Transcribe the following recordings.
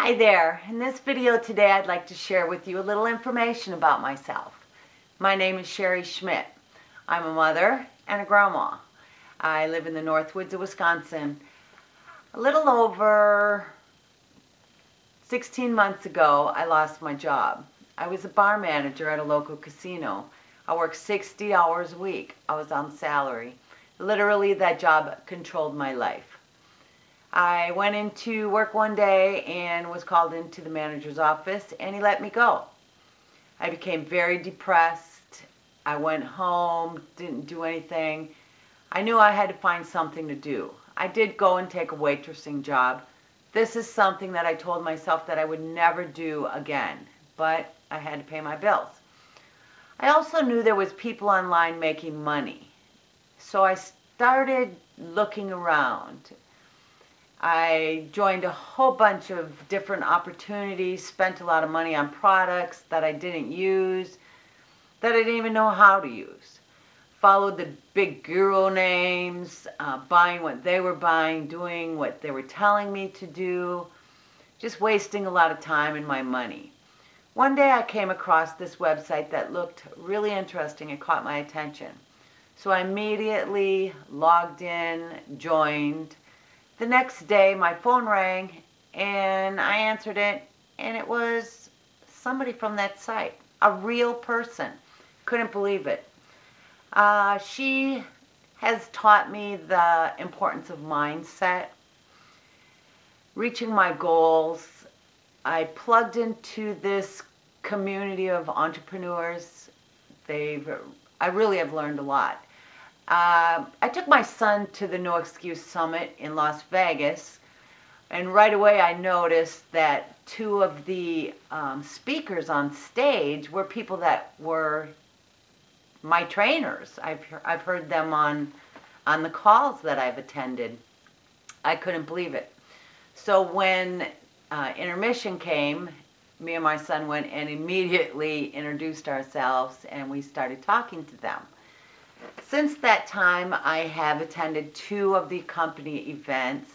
Hi there. In this video today I'd like to share with you a little information about myself. My name is Chery Schmidt. I'm a mother and a grandma. I live in the Northwoods of Wisconsin. A little over 16 months ago I lost my job. I was a bar manager at a local casino. I worked 60 hours a week. I was on salary. Literally that job controlled my life. I went into work one day and was called into the manager's office and he let me go. I became very depressed. I went home, didn't do anything. I knew I had to find something to do. I did go and take a waitressing job. This is something that I told myself that I would never do again, but I had to pay my bills. I also knew there was people online making money. So I started looking around I joined a whole bunch of different opportunities, spent a lot of money on products that I didn't use, that I didn't even know how to use. Followed the big guru names, uh, buying what they were buying, doing what they were telling me to do, just wasting a lot of time and my money. One day I came across this website that looked really interesting and caught my attention. So I immediately logged in, joined, the next day, my phone rang and I answered it, and it was somebody from that site, a real person. Couldn't believe it. Uh, she has taught me the importance of mindset, reaching my goals. I plugged into this community of entrepreneurs. They've, I really have learned a lot. Uh, I took my son to the No Excuse Summit in Las Vegas, and right away I noticed that two of the um, speakers on stage were people that were my trainers. I've, I've heard them on, on the calls that I've attended. I couldn't believe it. So when uh, intermission came, me and my son went and immediately introduced ourselves and we started talking to them. Since that time, I have attended two of the company events.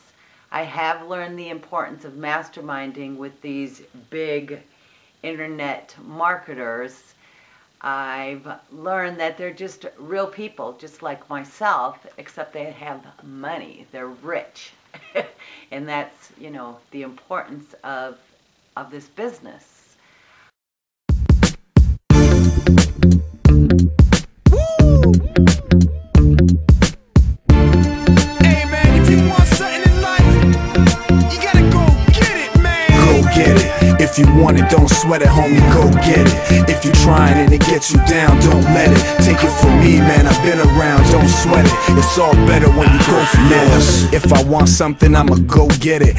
I have learned the importance of masterminding with these big internet marketers. I've learned that they're just real people, just like myself, except they have money. They're rich. and that's, you know, the importance of, of this business. If you want it, don't sweat it, homie, go get it. If you're trying and it gets you down, don't let it. Take it from me, man, I've been around, don't sweat it. It's all better when you go for yours. If I want something, I'ma go get it.